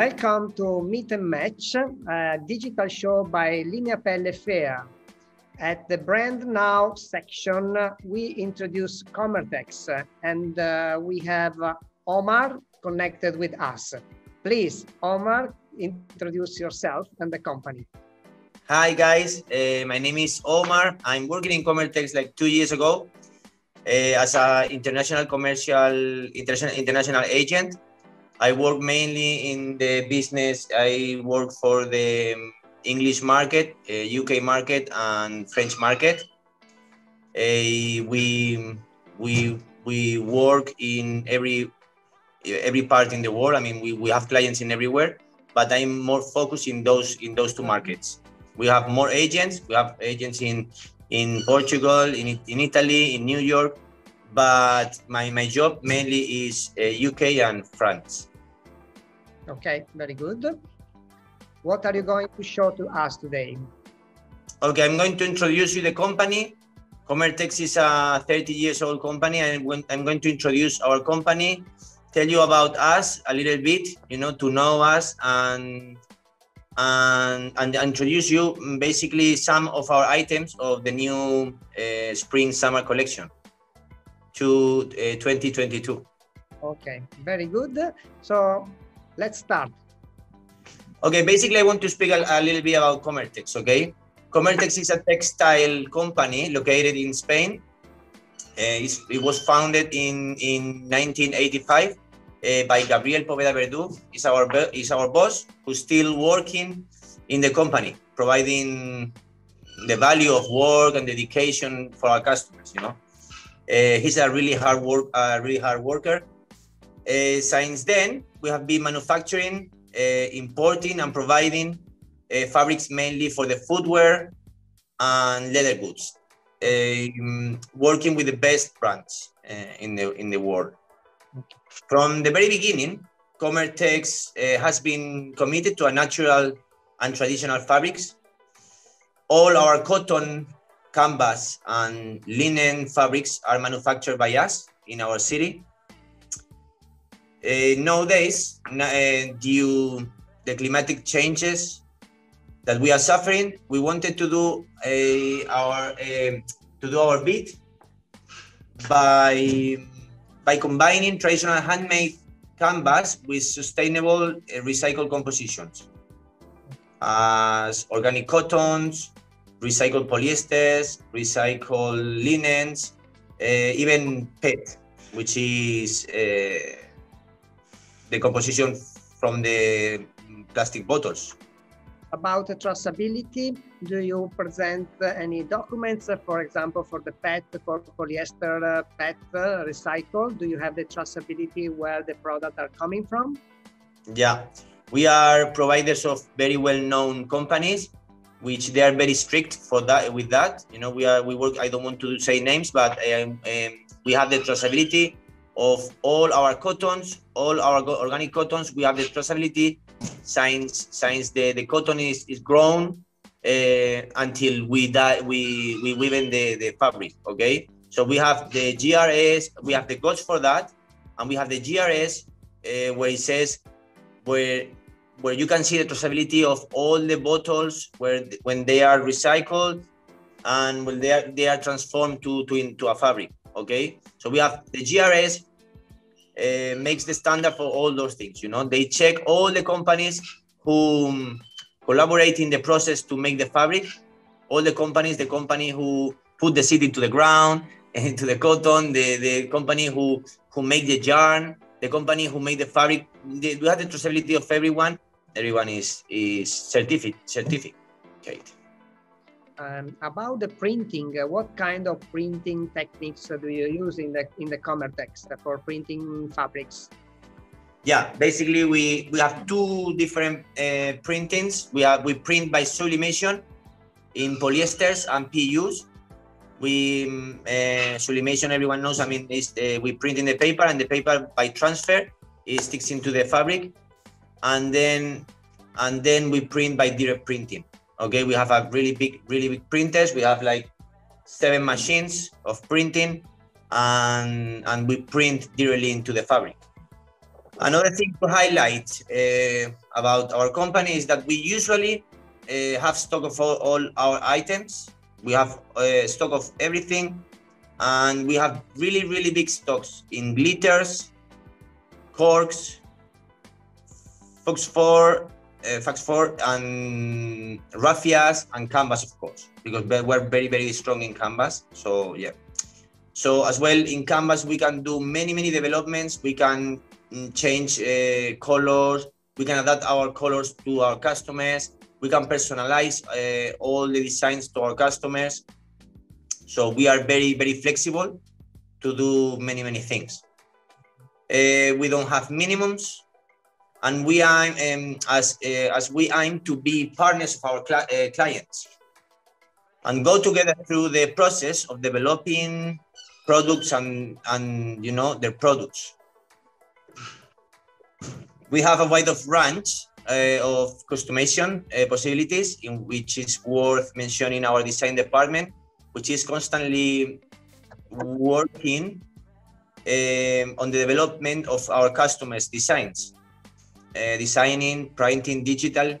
Welcome to Meet and Match, a digital show by Linea Pelle Fair. At the Brand Now section, we introduce Comertex and uh, we have Omar connected with us. Please, Omar, introduce yourself and the company. Hi guys, uh, my name is Omar. I'm working in Comertex like two years ago uh, as an international commercial international international agent. I work mainly in the business. I work for the English market, uh, UK market, and French market. Uh, we we we work in every every part in the world. I mean, we, we have clients in everywhere, but I'm more focused in those in those two markets. We have more agents. We have agents in in Portugal, in, in Italy, in New York, but my, my job mainly is uh, UK and France. Okay, very good. What are you going to show to us today? Okay, I'm going to introduce you the company. Comertex is a 30 years old company and I'm going to introduce our company, tell you about us a little bit, you know, to know us and and, and introduce you basically some of our items of the new uh, spring summer collection to uh, 2022. Okay, very good. So let's start. Okay, basically I want to speak a, a little bit about Comertex, okay? Comertex is a textile company located in Spain. Uh, it was founded in, in 1985 uh, by Gabriel Poveda Verdu. Is our is our boss who's still working in the company, providing the value of work and dedication for our customers. You know, uh, he's a really hard work, a really hard worker. Uh, since then, we have been manufacturing, uh, importing, and providing uh, fabrics mainly for the footwear and leather goods, um, working with the best brands in the in the world. From the very beginning, Comertex uh, has been committed to a natural and traditional fabrics. All our cotton, canvas, and linen fabrics are manufactured by us in our city. Uh, nowadays, uh, due the climatic changes that we are suffering, we wanted to do a, our to do our bit by by combining traditional handmade canvas with sustainable recycled compositions. As organic cottons, recycled polyesters, recycled linens, uh, even PET, which is uh, the composition from the plastic bottles. About the traceability, do you present any documents, for example, for the PET, for polyester PET recycled? Do you have the traceability where the product are coming from? Yeah, we are providers of very well-known companies, which they are very strict for that. With that, you know, we are we work. I don't want to say names, but um, um, we have the traceability of all our cottons, all our organic cottons. We have the traceability since since the, the cotton is, is grown uh, until we die we we weave the, the fabric okay so we have the grs we have the GOTS for that and we have the grs uh, where it says where where you can see the traceability of all the bottles where when they are recycled and when they are they are transformed to to into a fabric okay so we have the grs uh, makes the standard for all those things. You know, they check all the companies who um, collaborate in the process to make the fabric. All the companies, the company who put the seed into the ground, into the cotton, the, the company who who make the yarn, the company who make the fabric. we have the traceability of everyone. Everyone is is certificate certificate. Um, about the printing, uh, what kind of printing techniques do you use in the in the Comertex for printing fabrics? Yeah, basically we we have two different uh, printings. We have we print by sublimation in polyesters and PUs. We uh, sublimation, everyone knows. I mean, is uh, we print in the paper, and the paper by transfer it sticks into the fabric, and then and then we print by direct printing. Okay, we have a really big, really big printers. We have like seven machines of printing, and and we print directly into the fabric. Another thing to highlight uh, about our company is that we usually uh, have stock of all, all, our items. We have uh, stock of everything, and we have really, really big stocks in glitters, corks, Fox 4, uh, Fox 4, and raffias and canvas, of course, because we're very, very strong in canvas. So yeah. So as well in canvas, we can do many, many developments. We can Mm, change uh, colors. We can adapt our colors to our customers. We can personalize uh, all the designs to our customers. So we are very, very flexible to do many, many things. Uh, we don't have minimums, and we aim um, as uh, as we aim to be partners of our cl uh, clients. And go together through the process of developing products and and you know their products. We have a wide of range uh, of customization uh, possibilities in which is worth mentioning our design department, which is constantly working um, on the development of our customers' designs, uh, designing, printing, digital,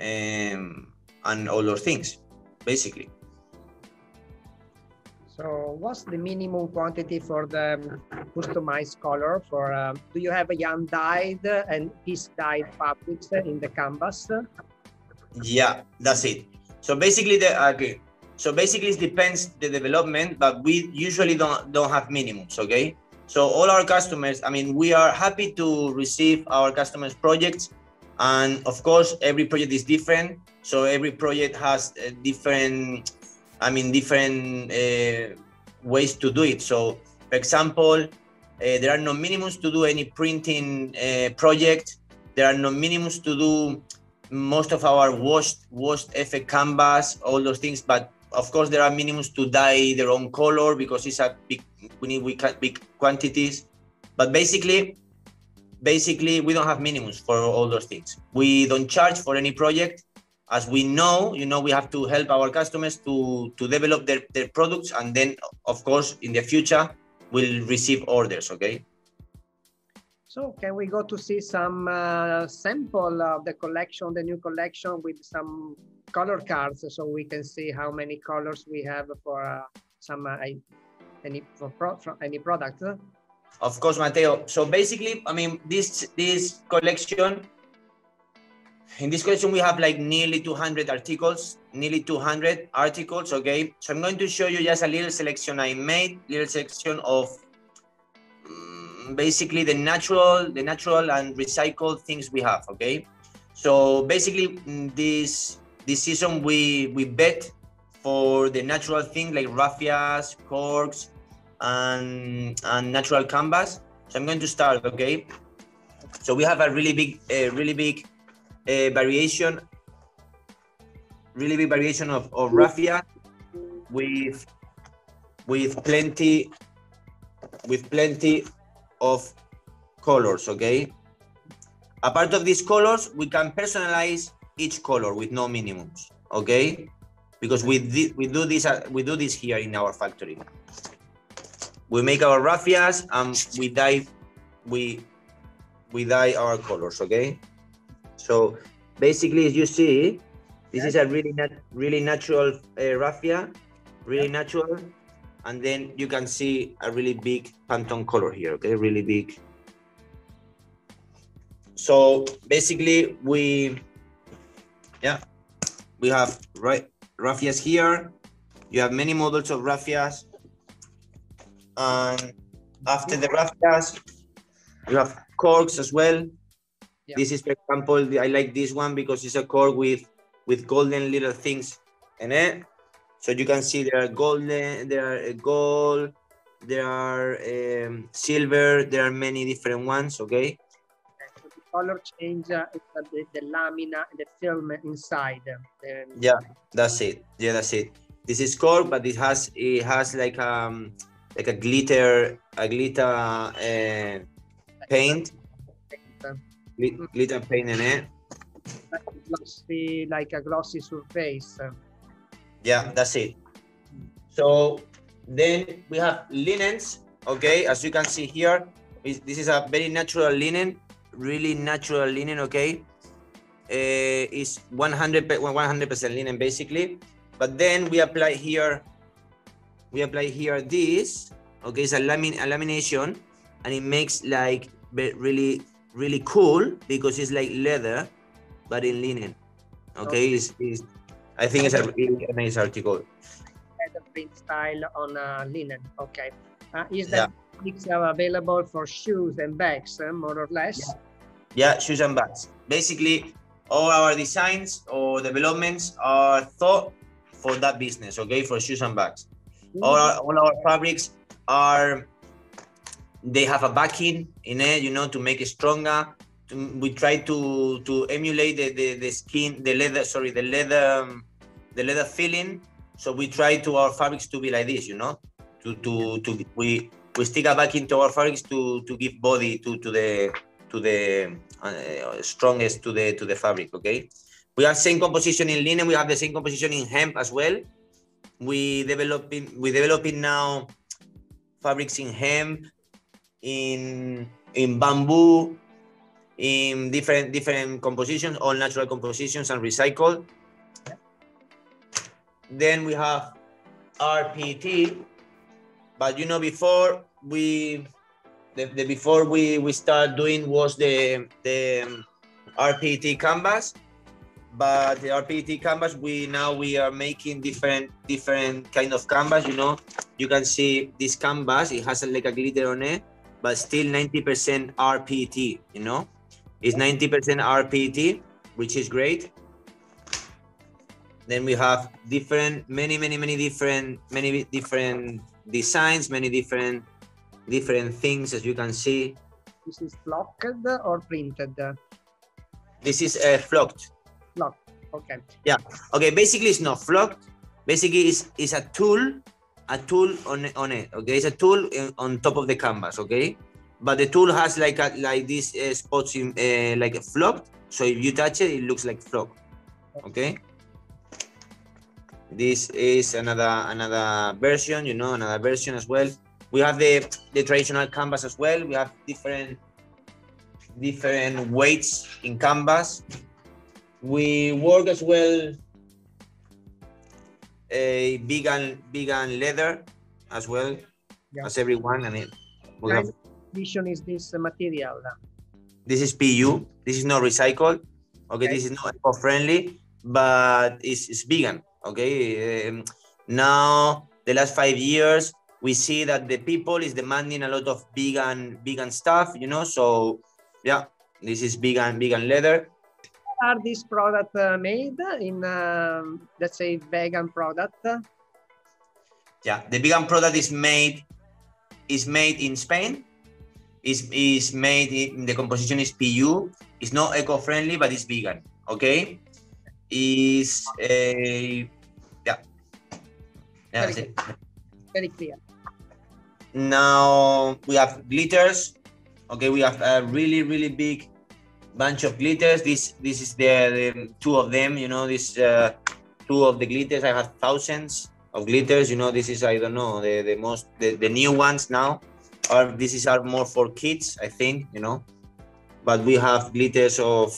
um, and all those things, basically. So what's the minimum quantity for the customized color for, uh, do you have a yarn dyed and piece dyed fabrics in the canvas? Yeah, that's it. So basically the, okay. So basically it depends the development, but we usually don't, don't have minimums, okay? So all our customers, I mean, we are happy to receive our customers' projects. And of course, every project is different. So every project has different I mean, different uh, ways to do it. So, for example, uh, there are no minimums to do any printing uh, project. There are no minimums to do most of our washed washed effect canvas, all those things. But of course, there are minimums to dye their own color because it's a big we need we can big quantities. But basically, basically we don't have minimums for all those things. We don't charge for any project as we know, you know, we have to help our customers to, to develop their, their products and then, of course, in the future, we'll receive orders, okay? So can we go to see some uh, sample of the collection, the new collection with some color cards so we can see how many colors we have for uh, some uh, any for any product? Of course, Mateo. So basically, I mean, this this collection in this collection, we have like nearly 200 articles, nearly 200 articles, okay? So I'm going to show you just a little selection I made, little selection of um, basically the natural, the natural and recycled things we have, okay? So basically mm, this, this season we, we bet for the natural thing like raffias, corks, and, and natural canvas. So I'm going to start, okay? So we have a really big, a really big a variation, really big variation of, of raffia with with plenty with plenty of colors, okay? A part of these colors, we can personalize each color with no minimums, okay? Because we, we do this uh, we do this here in our factory. We make our raffias and we dye we we dye our colors, okay? So basically, as you see, this is a really nat really natural uh, raffia, really natural. And then you can see a really big Pantone color here, okay? Really big. So basically we, yeah, we have right raffias here. You have many models of raffias. And after the raffias, you have corks as well. Yeah. This is, for example, I like this one because it's a cork with with golden little things in it. So you can see there are golden, there are gold, there are um, silver, there are many different ones. Okay. So the color change uh, the, the lamina, the film inside. Um, yeah, that's it. Yeah, that's it. This is cork, but it has it has like um like a glitter a glitter uh, paint glitter paint in it. Like glossy, like a glossy surface. Yeah, that's it. So then we have linens. Okay, as you can see here, this is a very natural linen, really natural linen. Okay, uh, is 100 100% linen basically. But then we apply here, we apply here this. Okay, it's a, lamin a lamination, and it makes like really really cool because it's like leather, but in linen. Okay, okay. It's, it's, I think it's a really nice article. Leather print style on uh, linen. Okay, uh, is that yeah. available for shoes and bags, uh, more or less? Yeah. yeah, shoes and bags. Basically, all our designs or developments are thought for that business. Okay, for shoes and bags. Mm. All our, all our fabrics are they have a backing in it, you know, to make it stronger. we try to to emulate the, the, the skin, the leather, sorry, the leather, um, the leather feeling. So we try to our fabrics to be like this, you know, to to to we we stick a back into our fabrics to to give body to to the to the uh, strongest to the to the fabric. Okay, we have same composition in linen. We have the same composition in hemp as well. We developing we developing now fabrics in hemp in in bamboo, in different different compositions, all natural compositions and recycled. Then we have RPET, but you know before we the, the before we we start doing was the the um, RPET canvas, but the RPET canvas we now we are making different different kind of canvas. You know, you can see this canvas. It has a, like a glitter on it but still 90% RPET, you know? It's 90% RPET, which is great. Then we have different, many, many, many different, many different designs, many different, different things, as you can see. This is flocked or printed? This is uh, flocked. Flocked, okay. Yeah, okay, basically it's not flocked. Basically it's, it's a tulle a tulle on on it okay? It's a tulle in, on top of the canvas okay? But the tulle has like a, like these uh, spots in uh, like a flocked so if you touch it it looks like flock okay? This is another another version you know another version as well. We have the the traditional canvas as well. We have different different weights in canvas we work as well a vegan vegan leather as well yeah. as everyone. And it we have edition is this material this is pu this is not recycled. Okay, okay. this is not eco-friendly but it's, it's vegan. Okay um, now the last five years we see that the people is demanding a lot of vegan vegan stuff you know so yeah this is vegan vegan leather are these products uh, made in, uh, let's say, vegan product? Yeah, the vegan product is made is made in Spain. Is is made in the composition is PU. It's not eco-friendly, but it's vegan. Okay, is a yeah. yeah Very, Very clear. Now we have glitters. Okay, we have a really really big bunch of glitters. This this is the, the two of them. You know, this uh, two of the glitters. I have thousands of glitters. You know, this is I don't know the the most the, the new ones now. Are this is are more for kids, I think. You know, but we have glitters of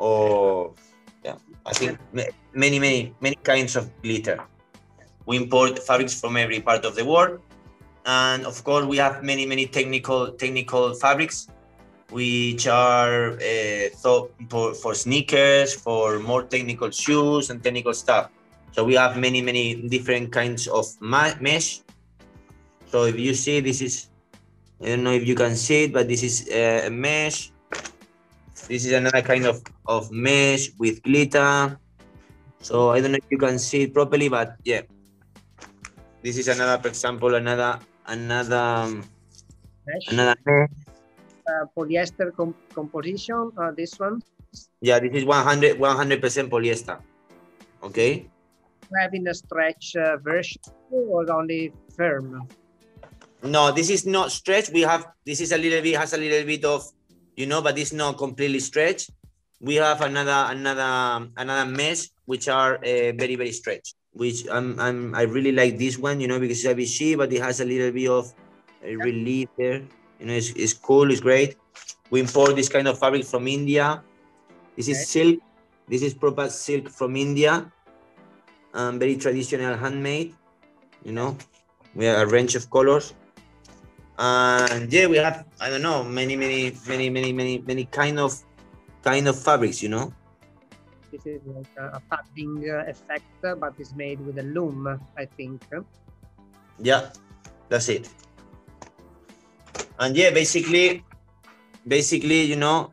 of yeah. I think many many many kinds of glitter. We import fabrics from every part of the world, and of course we have many many technical technical fabrics which are uh, thought for, for sneakers, for more technical shoes and technical stuff. So we have many, many different kinds of mesh. So if you see, this is, I don't know if you can see it, but this is uh, a mesh. This is another kind of, of mesh with glitter. So I don't know if you can see it properly, but yeah. This is another, for example, another, another, mesh. another mesh uh, polyester com composition, uh, this one? Yeah, this is 100 100% polyester. Okay. Having a stretch uh, version or only firm? No, this is not stretch. We have this is a little bit has a little bit of, you know, but it's not completely stretched. We have another another another mesh which are uh, very very stretched. Which I'm I'm I really like this one, you know, because it's a bit but it has a little bit of relief there You know, it's, it's cool, it's great. We import this kind of fabric from India. This is silk. This is proper silk from India. Um, very traditional handmade. You know, we have a range of colors. And yeah, we have I don't know many many many many many many kind of kind of fabrics. You know. This is like a, a padding uh, effect, but it's made with a loom, I think. Yeah, that's it. And yeah, basically, basically, you know,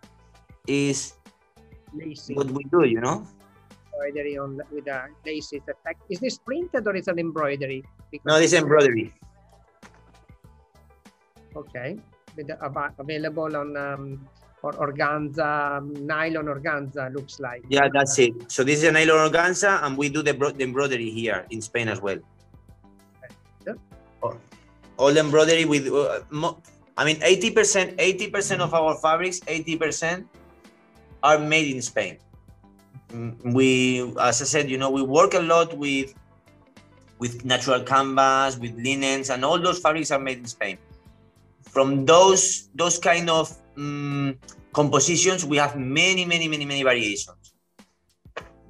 is Lacy. what we do, you know. embroidery on with a laces effect. Is this printed or is it embroidery? Because No, this embroidery. Okay, with the, ava- available on um, or organza, um, nylon organza looks like. Yeah, that's it. So this is a nylon organza, and we do the, bro- the embroidery here in Spain as well. Yeah. All- All the embroidery with, uh, mo- I mean, 80%, 80% of our fabrics, 80% are made in Spain. Mm, We, as I said, you know, we work a lot with with natural canvas, with linens, and all those fabrics are made in Spain. From those those kind of mm, compositions, we have many, many, many, many variations.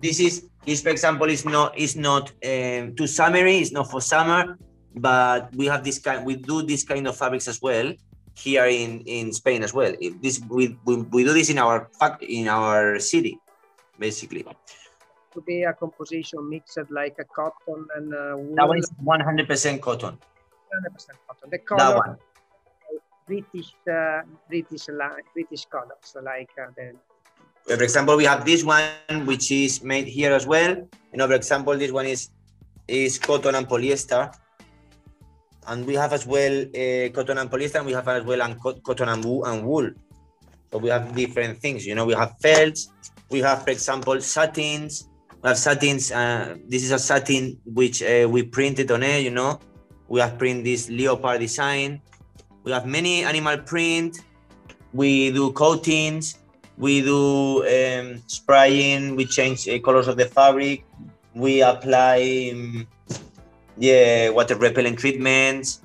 This is this, example, is not is not um, too summery. It's not for summer, but we have this kind. We do this kind of fabrics as well here in in Spain as well. It- This we, we, we do this in our in our city, basically. To be a composition mixed like a cotton and uh, wool. That one is 100% cotton. 100% cotton. The That color one. British uh, British line British colors like uh, the For example, we have this one which is made here as well. Another example, this one is is cotton and polyester, and we have as well uh, cotton and polyester. And we have as well and co- cotton and wool and wool. So we have different things. You know, we have felts. We have, for example, satins. We have satins. Uh, this is a satin which uh, we printed on it. You know, we have print this leopard design. We have many animal print. We do coatings we do um, spraying we change uh, colors of the fabric we apply um, yeah water repellent treatments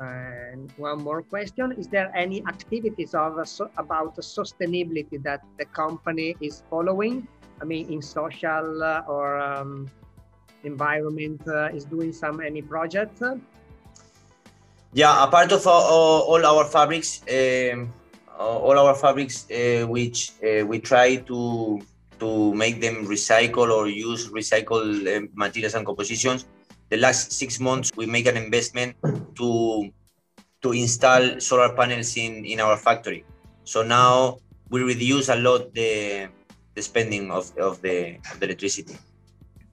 And one more question: Is there any activities of uh, about sustainability that the company is following? I mean, in social uh, or um, environment, uh, is doing some any projects? yeah a part of all, all- all our fabrics um, all our fabrics uh, which uh, we try to to make them recycle or use recycled uh, materials and compositions the last six months we make an investment to to install solar panels in in our factory so now we reduce a lot the the spending of, of the of the electricity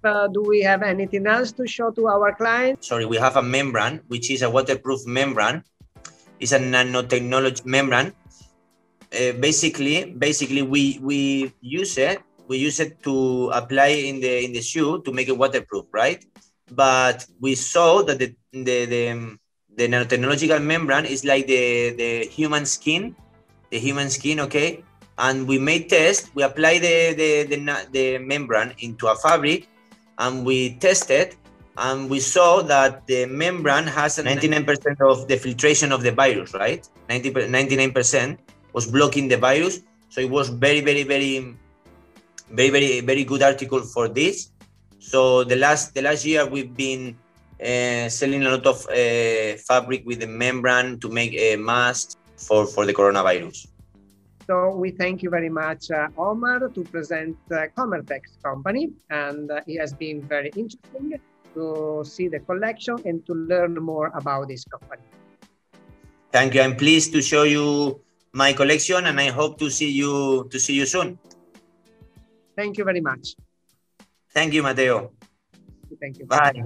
Uh, do we have anything else to show to our clients? sorry, we have a membrane, which is a waterproof membrane. It's a nanotechnology membrane. Uh, basically, basically we we use it. We use it to apply in the in the shoe to make it waterproof, right? But we saw that the the the, the nanotechnological membrane is like the the human skin, the human skin, okay? And we made test. We apply the the the, the membrane into a fabric, and we tested and we saw that the membrane has a 99% of the filtration of the virus, right? 90, 99% was blocking the virus. So it was very, very, very, very, very, very good article for this. So the last the last year we've been uh, selling a lot of uh, fabric with the membrane to make a mask for for the coronavirus. So we thank you very much, uh, Omar, to present uh, Comertex company, and uh, it has been very interesting to see the collection and to learn more about this company. Thank you. I'm pleased to show you my collection, and I hope to see you to see you soon. Thank you very much. Thank you, Mateo. Thank you. Bye.